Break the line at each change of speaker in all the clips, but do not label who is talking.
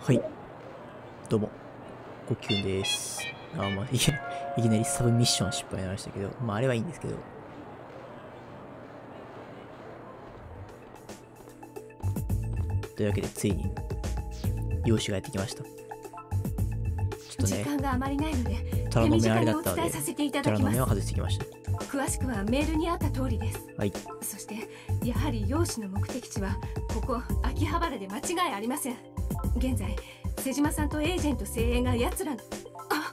はい。どうも、ごきゅんです。あ、まあ、いき いきなりサブミッション失敗になりましたけど、まあ、あれはいいんですけど。というわけで、ついに、用紙がやってきました。ちょっとね、
時間があまりないので
虎の目あれだったので
お伝えさ、せていただきます
虎の目を外してきました。
詳しくはメールにあった通りです
はい。
そしてやはり容姿の目的地はここ秋葉原で間違いありません現在瀬島さんとエージェント精鋭が奴らの。あ。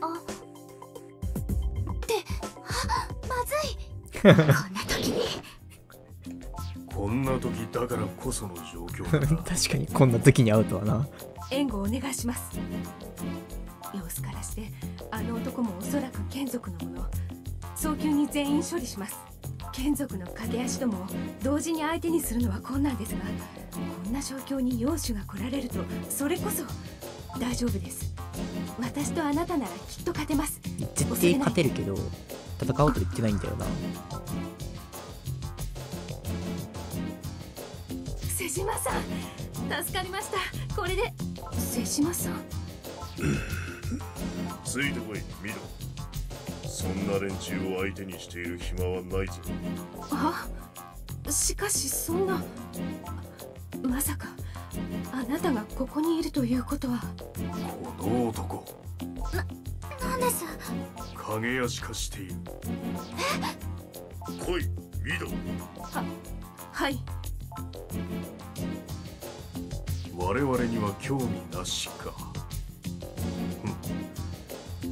あってあまずい。こんな時に。
こんな時だからこその状況
確かにこんな時に会うとはな。
援護をお願いします。様子からしてあの男もおそらく眷属のもの。早急に全員処理します眷属の駆け足どもを同時に相手にするのは困難ですがこんな状況に養子が来られるとそれこそ大丈夫です。私とあなたならきっと勝てます。
絶対勝てるけど、戦おうと言ってないんだよな。
瀬島さん助かりました。これで瀬島さん。
ついてこい見ろそんな連中を相手にしている暇はないぞ。
あしかしそんなまさかあなたがここにいるということは。
この男。
なんです？
影足化している。来い見ろ
はい。
我々には興味なしか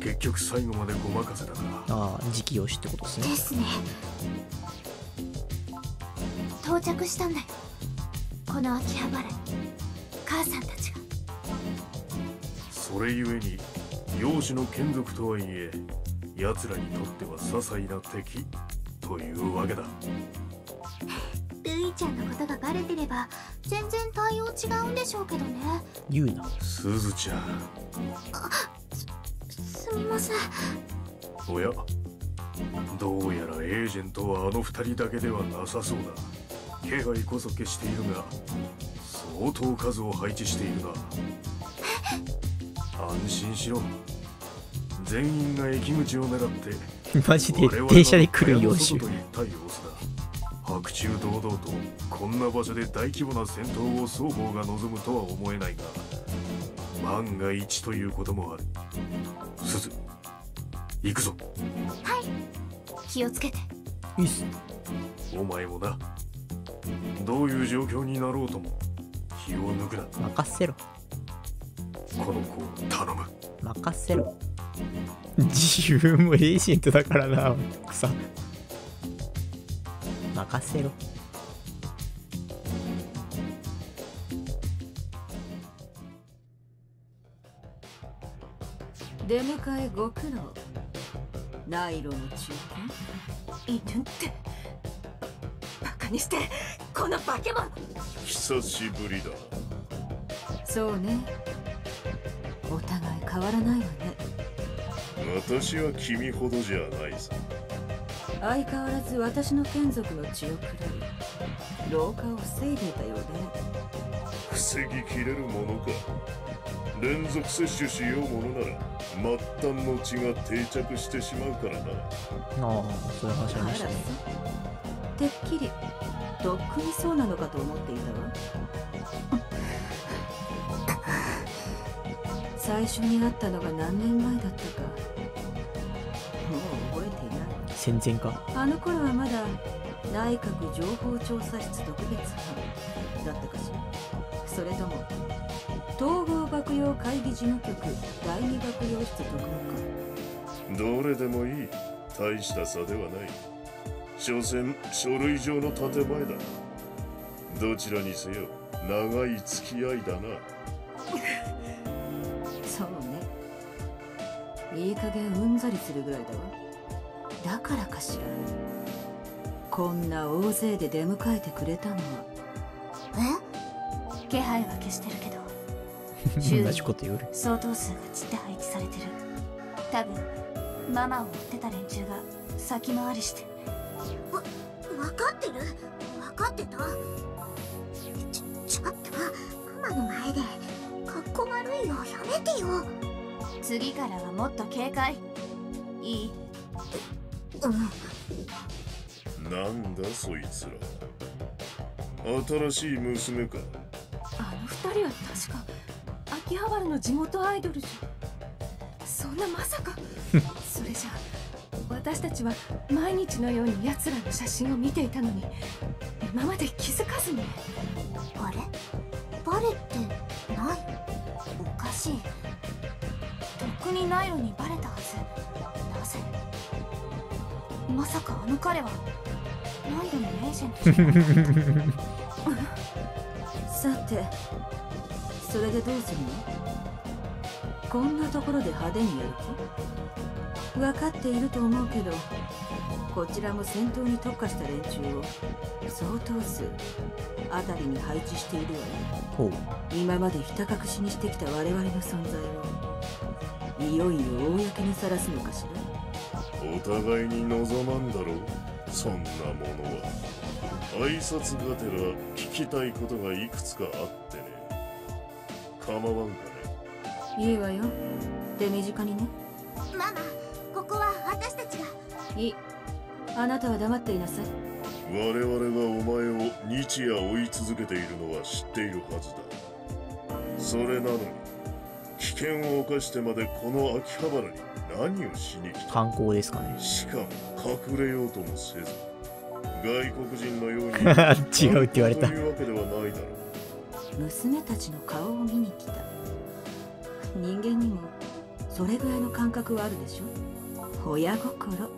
結局最後までごまかせたか。
ああ、時期用紙ってことですね。
で。すね。到着したんだよ。この秋葉原に。母さんたちが。
それゆえに養子の眷属とはいえ奴らにとっては些細な敵というわけだ。
ルイちゃんのことがバレてれば全然対応違うんでしょうけどね。
言うな。
すずちゃん。
すみません。
おやどうやらエージェントはあの二人だけではなさそうだ。気配こそ消しているが相当数を配置しているな。安心しろ。全員が駅口を狙って
マジで電車で来る
様子だ。白昼堂々とこんな場所で大規模な戦闘を双方が望むとは思えないが万が一ということもあるすず行くぞ
気をつけて
いいっす。
お前もなどういう状況になろうとも気を抜くな
任せろ。
この子を頼む
任せろ。自分もエージェントだからな、さ。任せろ。
出迎えご苦労。ナイロの中
犬って。バカにして。この化け物
久しぶりだ。
堅そうね。お互い変わらないわね。
私は君ほどじゃないさ。
相変わらず私の眷属の血を食らい老化を防いでいたようで。
防ぎきれるものか連続摂取しようものなら末端の血が定着してしまうからな。
ああ、そういう話ありましたね。
てっきりとっくにそうなのかと思っていたわ。最初に会ったのが何年前だったか。もう覚えていない。
戦前か。
あの頃はまだ内閣情報調査室特別班だったかしら。それとも僚会議事務局第二幕僚室特務
どれでもいい。大した差ではない。所詮書類上の建前だ。どちらにせよ長い付き合いだな。
そうね。いい加減うんざりするぐらいだわ。だからかしら。こんな大勢で出迎えてくれたのは。
え？
気配は消してるけど
同じこと言う。
相当数が散って配置されてる。多分ママを追ってた連中が先回りして。
わ分かってる？分かってた？ちちょっとママの前でかっこ悪いのやめてよ。
次からはもっと警戒。いい？
うん。
なんだそいつら。新しい娘か。
あの二人は確か秋葉原の地元アイドルじゃ。そんなまさか。それじゃ私たちは毎日のように奴らの写真を見ていたのに。今まで気づかずに。
あれ？バレてない？おかしい。
とっくにナイロにバレたはず。なぜ？まさかあの彼は。ナイロのエージェントじゃ
さてそれでどうするの？こんなところで派手にやる気？分かっていると思うけどこちらも戦闘に特化した連中を相当数辺りに配置しているわよ
ほう。
今までひた隠しにしてきた我々の存在をいよいよ公にさらすのかし
お互いに望まんだろう？そんなものは。挨拶がてら聞きたいことがいくつかあっ構わんかね。
らいいわよ。手短にね。
ママここは私たちが。
いい。あなたは黙っていなさい。
我々がお前を日夜追い続けているのは知っているはずだ。それなのに危険を冒してまでこの秋葉原に何をしに来た。
観光ですかね。
しかも隠れようともせず外国人のように
違うって言われた。
と。いうわけではないだろう
娘たちの顔を見に来た。人間にもそれぐらいの感覚はあるでしょ？親心。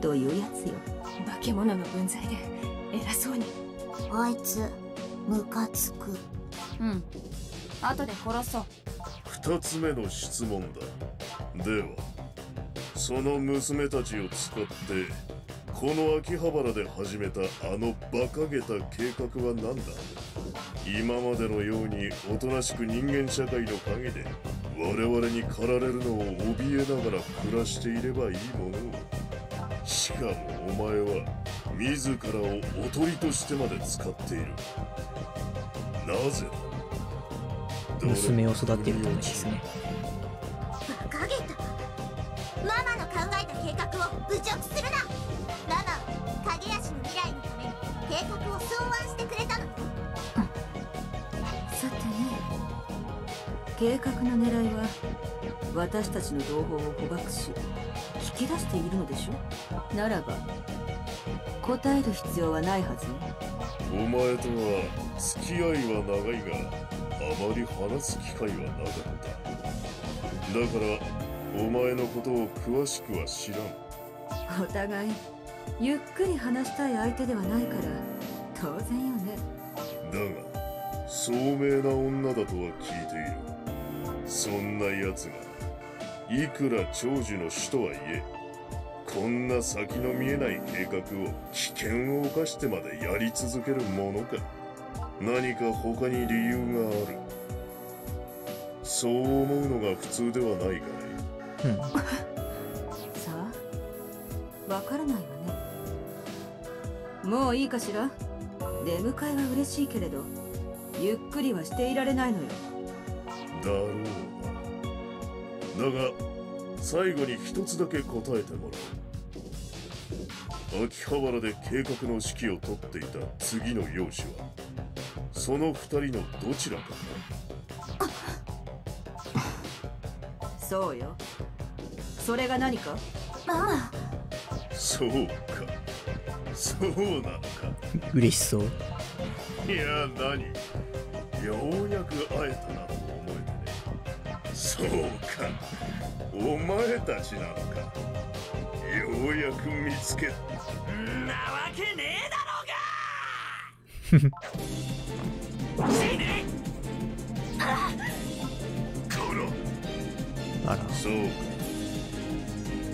というやつよ？
化け物の分際で偉そうに。
あいつムカつく。
うん。後で殺そう。
二つ目の質問だ。ではその娘たちを使ってこの秋葉原で始めたあの馬鹿げた計画は何だ？今までのようにおとなしく人間社会の陰で我々に駆られるのを怯えながら暮らしていればいいものを。しかもお前は自らをおとりとしてまで使っている。なぜだ？
娘を育てるためですね。
馬鹿げた。ママの考えた計画を侮辱する計画の
狙いは私たちの同胞を捕獲し引き出しているのでしょ？ならば答える必要はないはずよ。
お前とは付き合いは長いがあまり話す機会はなかった。だからお前のことを詳しくは知らん。
お互いゆっくり話したい相手ではないから当然よね。
だが聡明な女だとは聞いているそんな奴がいくら長寿の死とはいえこんな先の見えない計画を危険を冒してまでやり続けるものか。何か他に理由がある。そう思うのが普通ではないかい
うん。
さあわからないわね。もういいかしら？出迎えは嬉しいけれどゆっくりはしていられないのよ
だろうなだが最後に一つだけ答えてもらう秋葉原で計画の指揮を執っていた次の養子は。その二人のどちらか
そうよ。それが何か？
ママ
そうか。そうなのか。
嬉しそう。
いや何？ようやく会えたなそうかお前たちなのか。ようやく見つけ
んなわけねえだろうが。死ね。
この
あら。
そうか。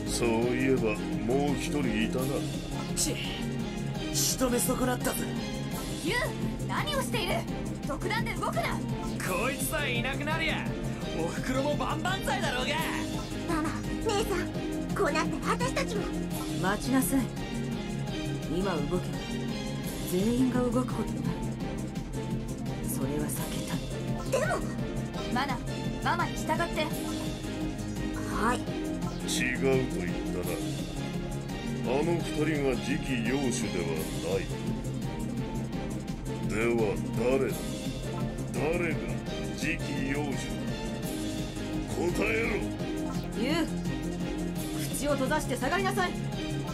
そういえばもう一人いたな。
ち仕留め損なったぜ。
ユウ何をしている？独断で動くな。
こいつさえいなくなりゃおふくろも万々歳だろうが。
ママ姉さんこうなったら私たちも。
待ちなさい。今動け。ば全員が動くことになるそそれは避けたい。
マナママに従って。
はい。
違うと言ったなあの二人が次期養子ではない。では誰だ？誰が次期養子だ？答え
ユウ口を閉ざして下がりなさい。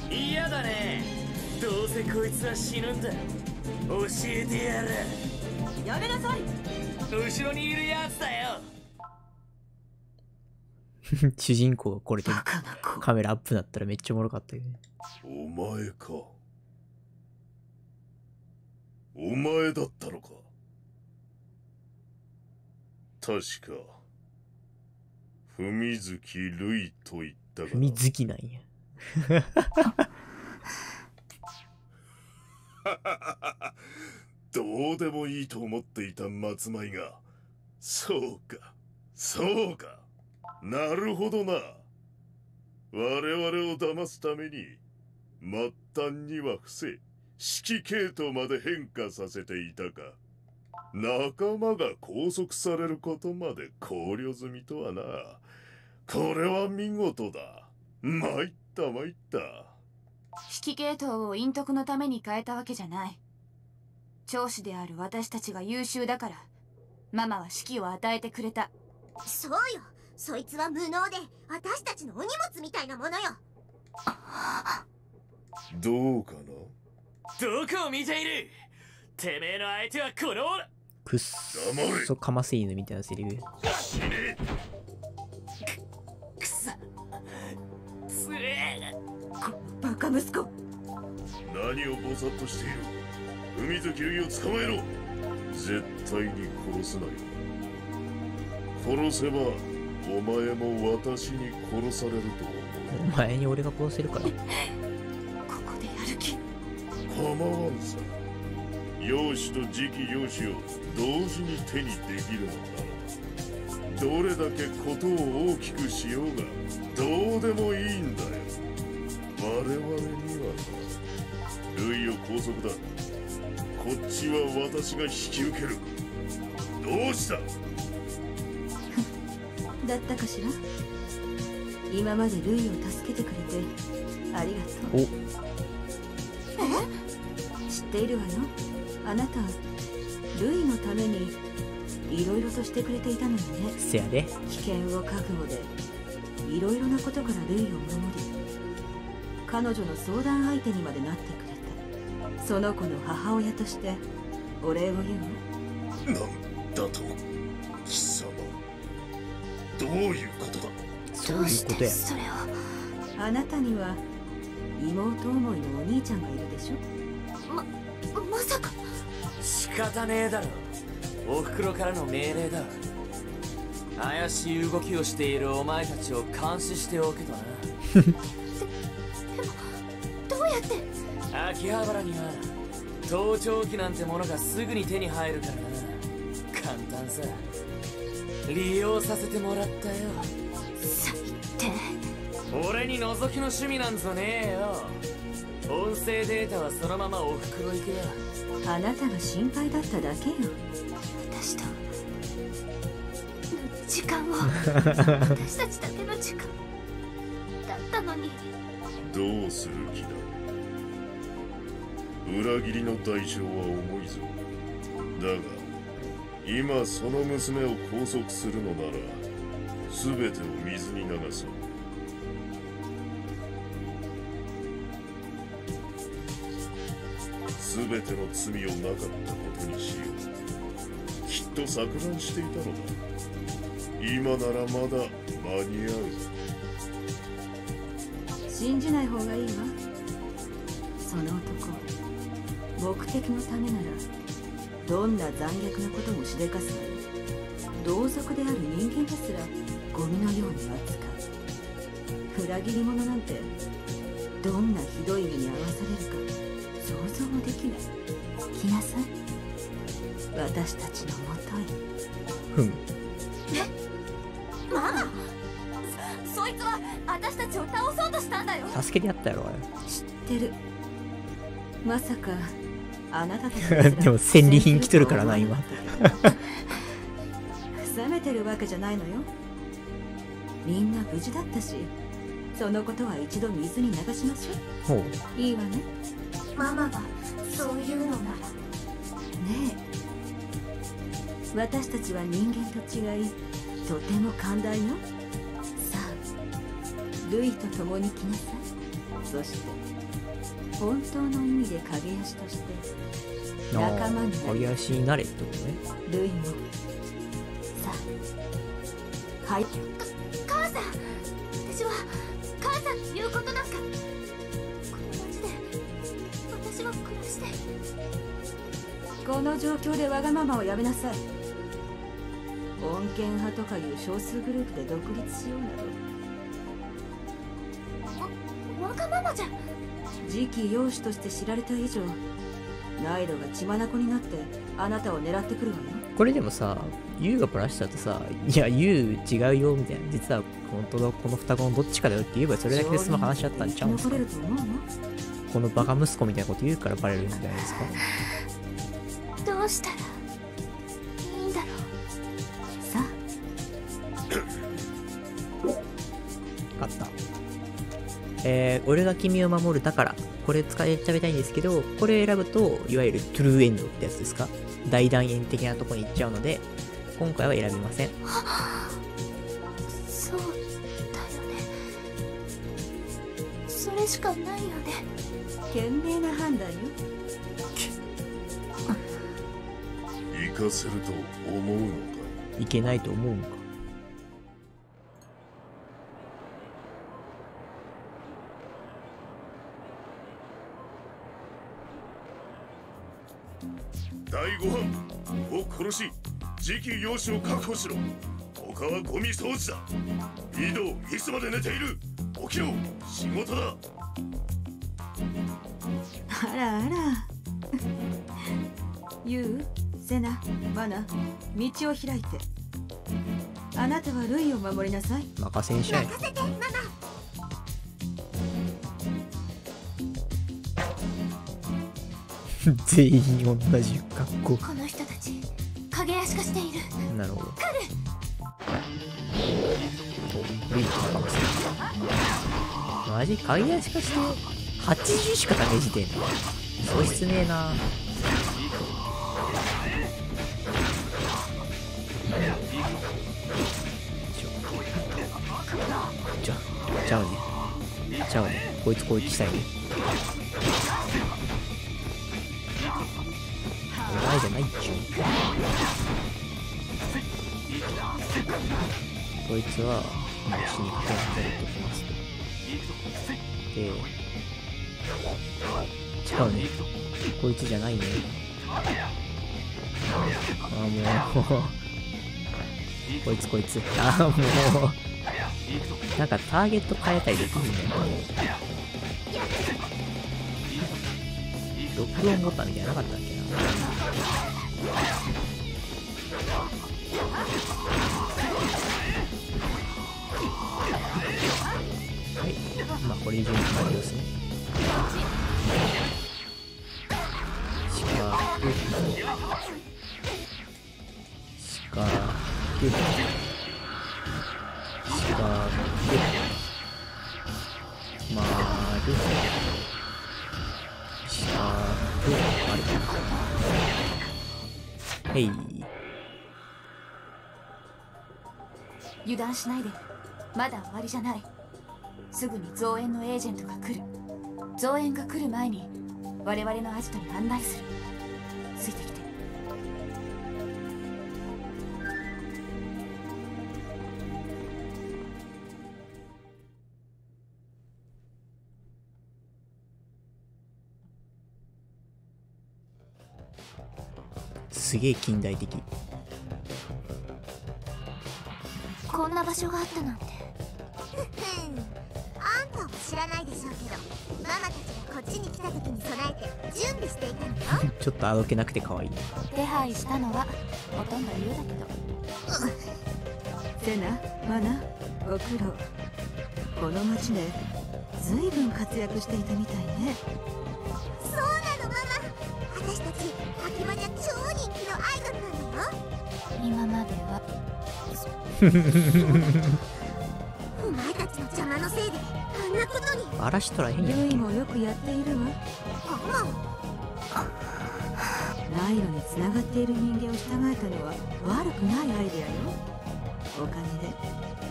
嫌だね。どうせこいつは死ぬんだ。教えてやる。
やめなさい。
後ろにいるやつだよ。
主人公がこれで
バカ
メラアップだったらめっちゃおもろかったけどね。
ろお前か。お前だったのか。確か文月るいと言ったが。
踏み好きなんや。
どうでもいいと思っていた松前が。そうか。そうか。なるほどな。我々を騙すために末端には伏せ指揮系統まで変化させていたか仲間が拘束されることまで考慮済みとはな。これは見事だ。参った参った。
指揮系統を陰徳のために変えたわけじゃない。長子である私たちが優秀だから。ママは指揮を与えてくれた。
そうよ。そいつは無能で私たちのお荷物みたいなものよ。
どうかな？
どこを見ている。てめえの相手はこの俺
くっそかませ犬みたいなセリフ。
死ね
くそ。つえ
バカ息子。
何をぼさっとしている。海月類を捕まえろ。絶対に殺すなよ。殺せばお前も私に殺されると思
お前に俺が殺せるから。
ここでやる気
う構わんさ養子と次期養子を同時に手にできるのな。らどれだけ事を大きくしようがどうでもいいんだよ。我々にはな類を拘束だ。こっちは私が引き受ける。どうした？
だったかしら？今までルイを助けてくれてありがとう。
お。
知っているわよあなたルイのためにいろいろとしてくれていたのよね。
せやで。
危険を覚悟でいろいろなことからルイを守り彼女の相談相手にまでなってくれた。その子の母親としてお礼を言うわ
なんだと貴様。どういうことだ？
そういうことや。
それを？
あなたには妹思いのお兄ちゃんがいるでしょ？
まさか
仕方ねえだろ。おふくろからの命令だ。怪しい動きをしているお前たちを監視しておけとな。
どうやって？
秋葉原には盗聴器なんてものがすぐに手に入るからな。簡単さ。利用させてもらったよ。
最低
俺に覗きの趣味なんぞねえよ。音声データはそのままおふくろ行くよ
あなたが心配だっただけよ。
私と。時間を。私たちだけの時間。だったのに。
どうする気だ。裏切りの代償は重いぞ。だが今その娘を拘束するのなら全てを水に流そう全ての罪をなかったことにしよう。きっと錯乱していたのだ。今ならまだ間に合う。
信じない方がいいわ。その男。目的のためならどんな残虐なこともしでかすわ同族である人間ですらゴミのように扱う。裏切り者なんてどんなひどい目に遭わされるか。想像もできない。来なさい。私たちのもとへ。
ふん。
ママ
そいつは私たちを倒そうとしたんだよ。
助けてやったやろ。
知ってる。まさかあなたたち
でも戦利品来とるからな今。
責めてるわけじゃないのよ。みんな無事だったしそのことは一度水に流しましょ
ほう。
ういいわね。ね
ママがそういうのなら。
え。私たちは人間と違いとても寛大よ。さあルイと共に来なさい。そして本当の意味で影足として仲間になる
揚げ足になれってことね。
ルイもさあはい
母さんの言うことなんかこの町で私は暮らして
この状況でわがままをやめなさい穏健派とかいう少数グループで独立しようなど
わがままじゃ
次期養子として知られた以上ナイドが血眼になってあなたを狙ってくるわよ
これでもさ、ユウがプラスしたとさ、いや、ユウ違うよ、みたいな。実は、本当だ、この双子のどっちかだよって言えば、それだけで済む話だったんちゃうんすか？このバカ息子みたいなこと言うからバレるんじゃないですか？
どうしたらいいんだろ
さ
勝った。えー、俺が君を守るだから、これ使い食べたいんですけど、これ選ぶと、いわゆるトゥルーエンドってやつですか？大団円的なとこに行っちゃうので、今回は選びません。
うそうだよねそれしかないよね
あ賢明な判断よ
行かせると思うのか？
いけないと思うんか？
第五班を殺し次期養子を確保しろ。他はゴミ掃除だ。井戸いつまで寝ている。起きろ。仕事だ。
あらあら。ユウセナマナ道を開いて。あなたはルイを守りなさい。
任せんしゃい。
任せてママ
全員同じ格好。
この人たち影足化している
なるほど。マジ鍵足化して80しかダメージ出んの？素質ねえなちゃうね。ちゃうね。こいつ攻撃したいね。前じゃないっちゅう。こいつは、もう死にかけなくてやっておきますと。で、違うね。こいつじゃないね。ああ、もう。こいつこいつ。ああ、もう。なんかターゲット変えたりできるんだよ。録音ボタンみたいななかったっけ？まあ、これ以上に完了ですね。四角。四角。四角。丸。へい。
油断しないで。まだ終わりじゃない。すぐに造園のエージェントが来る。造園が来る前に我々のアジトに案内する。
すげえ近代的。
こんな場所があったなんて。あんたは知らないでしょうけどママたちがこっちに来た時に備えて準備していたのよ。
ちょっとあどけなくて可愛い。
手配したのはほとんど言うだけど。
セナマナご苦労この町で随分活躍していたみたいね
私たち秋葉じゃ超人気のアイドルなんだよ
今までは
お前たちの邪魔のせいであんなことに
荒らしとらへんやん
もよくやっているわ
あも
ナイロに繋がっている人間を従えたのは悪くないアイデアよおか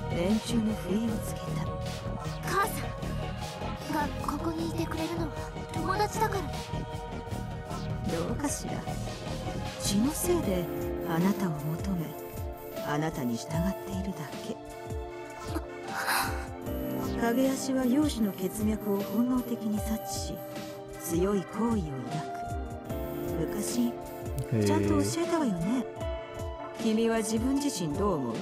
げで連中の不意をつけた
母さんがここにいてくれるのは友達だから
どうかしら血のせいであなたを求めあなたに従っているだけ。影足は容姿の血脈を本能的に察知し強い好意を抱く。昔ちゃんと教えたわよね。君は自分自身どう思う？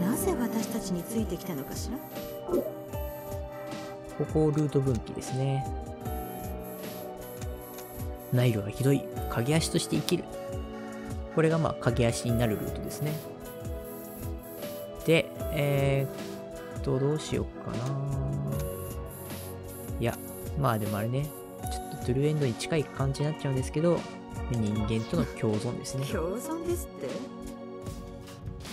なぜ私たちについてきたのかしら？
ここルート分岐ですね。ナイルはひどい。影足として生きる。これがまあ影足になるルートですね。で、えー、っと、どうしようかな。いや、まあでもあれね、ちょっとトゥルーエンドに近い感じになっちゃうんですけど、人間との共存ですね。
共存ですって？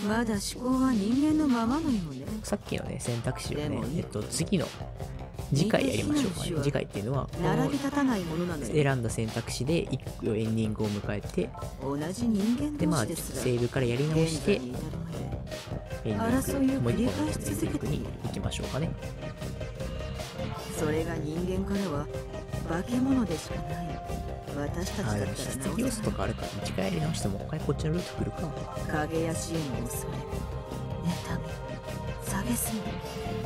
まだ思考は人間のままのようね
さっきのね、選択肢をねえっと、次の、次回やりましょうかね。次回っていうのは、
並び立たないものなのよ。
選んだ選択肢で一個エンディングを迎えて、
同じ人間
で、まあ、セーブからやり直して、エンディング、もう一個に行きましょうかね。
それが人間からは化け物でしかない。私たちだ
あ、
ったら
要素と
さ
かあるから、一回やり直してもう一回こっちのルート来るか。
ら影やしへの恐れ。妬み。蔑み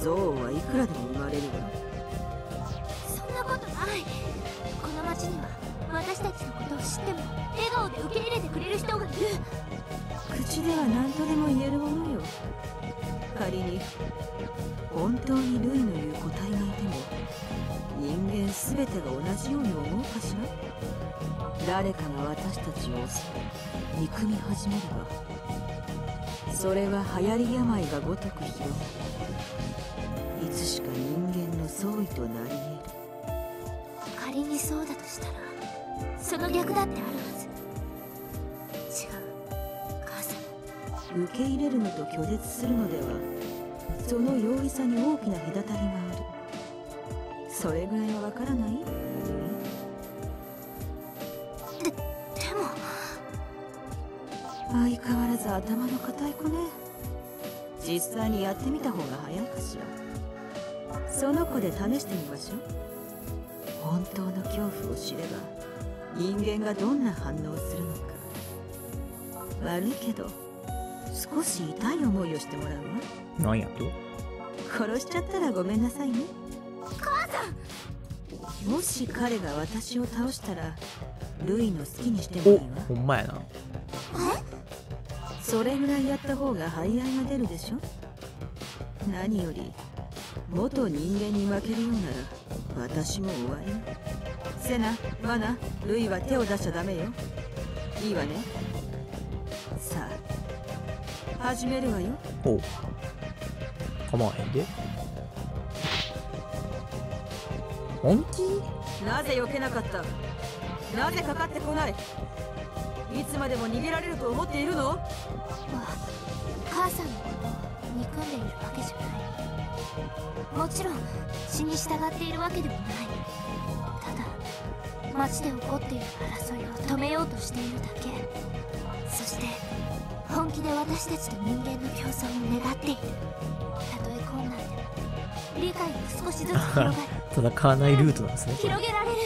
憎悪はいくらでも生まれるわ
そんなことない。この町には私たちのことを知っても笑顔で受け入れてくれる人がいる。
口では何とでも言えるものよ。仮に本当にルイの言う個体がいても人間全てが同じように思うかしら？誰かが私たちを恐れ憎み始めればそれは流行り病がごとく広がりとなり得る
仮にそうだとしたらその逆だってあるはず違う母さん
受け入れるのと拒絶するのではその容易さに大きな隔たりがある。それぐらいはわからない
ででも
相変わらず頭の固い子ね。実際にやってみた方が早いかしら。その子で試してみましょう。本当の恐怖を知れば人間がどんな反応をするのか。悪いけど少し痛い思いをしてもらうわ。
なんやと？
殺しちゃったらごめんなさいね。母さん！もし彼が私を倒したらルイの好きにしてもいい
お
わ
ほんまやな。
それぐらいやった方が敗愛が出るでしょ？何より元人間に負けるようなら私も終わり。セナマナルイは手を出しちゃダメよ。いいわね。さあ始めるわよ。
おう。構わへんで。本気？
なぜ避けなかった？なぜかかってこない？いつまでも逃げられると思っているの？
母さんのことを憎んでいるわけじゃないもちろん死に従っているわけでもない。ただ町で起こっている争いを止めようとしているだけ。そして本気で私たちと人間の競争を願っている。たとえ困難でも理解が少しずつ広がる。
戦わないルートなんですね。
広げられる。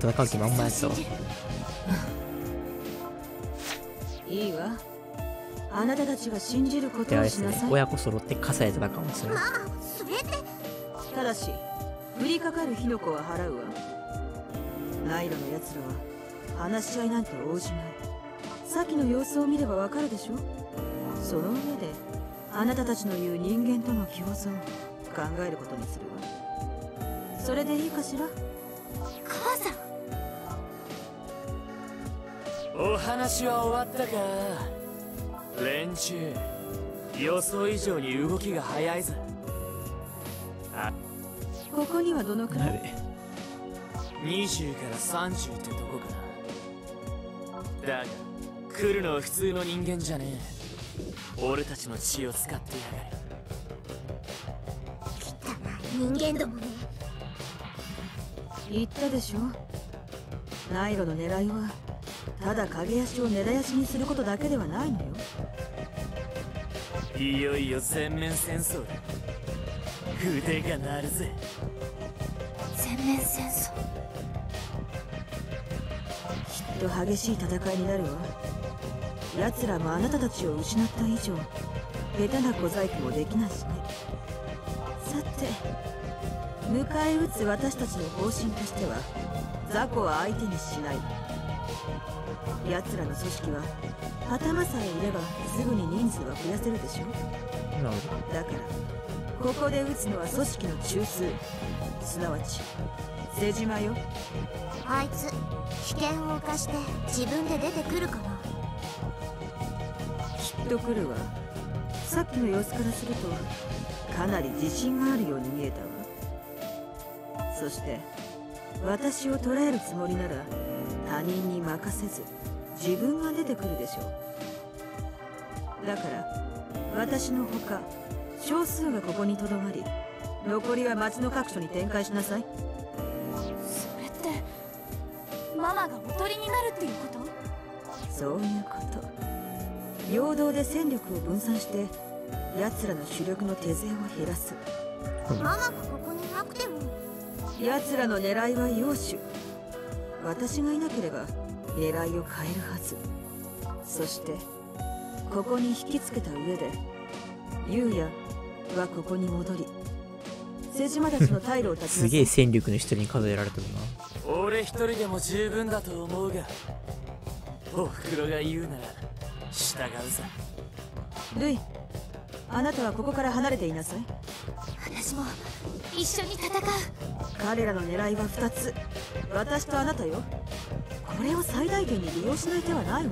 戦う気満々やった
いいわあなたたちが信じることをしなさ。い。
ね親子揃って傘で戦うんですね。
ママそれって
ただし降りかかる火の粉は払うわ。ナイロの奴らは話し合いなんて応じない。さっきの様子を見ればわかるでしょ？その上であなたたちの言う人間との共存考えることにするわ。それでいいかしら？
母さん。
お話は終わったか？連中。予想以上に動きが早いぞ。
ここにはどのくらい？
なんで
20から30ってとこかな。だが来るのは普通の人間じゃねえ。俺たちの血を使ってやがる。
人間どもね。
言ったでしょ？ナイロの狙いはただ影足を根絶やしにすることだけではないのよ
いよいよ全面戦争だ。腕が鳴るぜ。
全面戦争。
きっと激しい戦いになるわ。奴らもあなたたちを失った以上下手な小細工もできないしね。さて迎え撃つ私たちの方針としては雑魚は相手にしない。奴らの組織は頭さえいればすぐに人数は増やせるでしょ
なるほど。
だからここで撃つのは組織の中枢。すなわち瀬島よ。
あいつ危険を冒して自分で出てくるかな。
きっと来るわ。さっきの様子からするとかなり自信があるように見えたわ。そして私を捕らえるつもりなら他人に任せず自分が出てくるでしょ。うだから私のほか少数がここにとどまり残りは町の各所に展開しなさい。
それってママがおとりになるっていうこと？
そういうこと。陽動で戦力を分散して奴らの主力の手勢を減らす。
ママがここにいなくても？
奴らの狙いは要種私がいなければ狙いを変えるはず。そしてここに引きつけた上で優也はここに戻り瀬島たちの退路を断ち
す。げえ戦力の一人に数えられてるな。
俺一人でも十分だと思うがおふくろが言うなら従うさ
ルイあなたはここから離れていなさい。
私も一緒に戦う。
彼らの狙いは2つ。私とあなたよこれを最大限に利用しない手はないわ。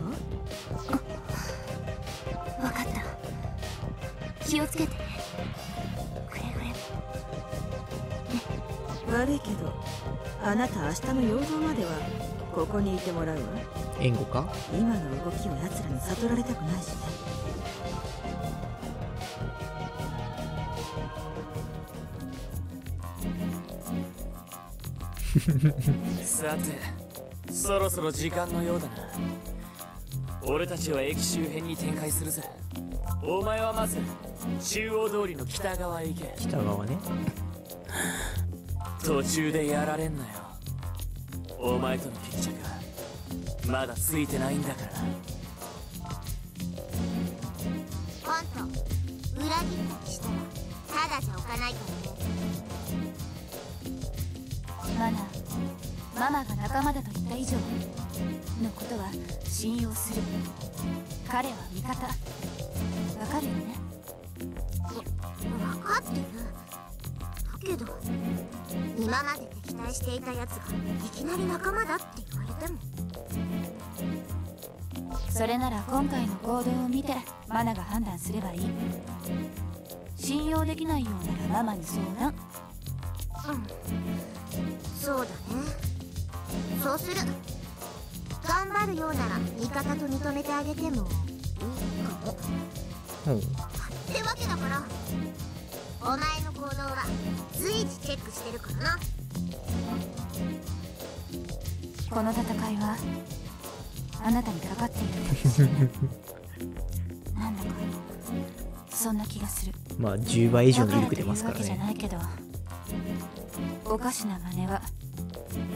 分かった。気をつけてね。くれぐれも。
悪いけどあなた明日の陽動まではここにいてもらうわ。
援護か？
今の動きを奴らに悟られたくないしね。
さてそろそろ時間のようだな俺たちは駅周辺に展開するぜ。お前はまず中央通りの北側へ行け。
北側ね。
途中でやられんなよ。お前との決着まだついてないんだから。
今度裏切ったりしたらただじゃおかないからね。マナママが仲間だと以上のことは信用する。彼は味方。わかるよね？分かってる。だけど今まで敵対していたやつがいきなり仲間だって言われても。それなら今回の行動を見てマナが判断すればいい。信用できないようならママに相談。うん。そうだねそうする。頑張るようなら味方と認めてあげても。いいかも
ほう。
ってわけだからお前の行動は随時チェックしてるからな。この戦いはあなたにかかっている。なんだかそんな気がする。
まあ、10倍以上の威力出ますから
わけじゃな
ね。
いけどおかしな真似は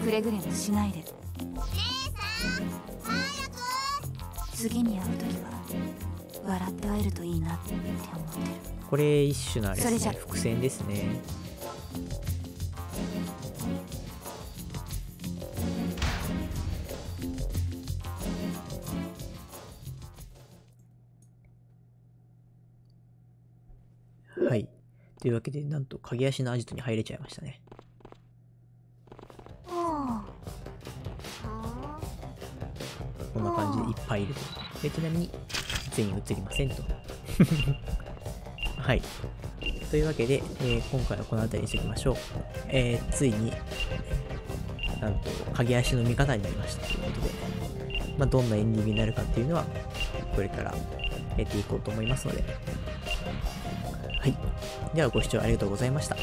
くれぐれもしないで姉さん早く次に会う時は笑って会えるといいなって思ってる
これ一種のあれですね。伏線ですね。はい。というわけで、なんと、鍵足のアジトに入れちゃいましたね。いっぱいいると。で、ちなみに、全員映りませんと。はい。というわけで、えー今回はこの辺りにしておきましょう。えーついに、なんと、駆け足の味方になりましたということで、まあ、どんなエンディングになるかっていうのは、これからやっていこうと思いますので、はい。ではご視聴ありがとうございました。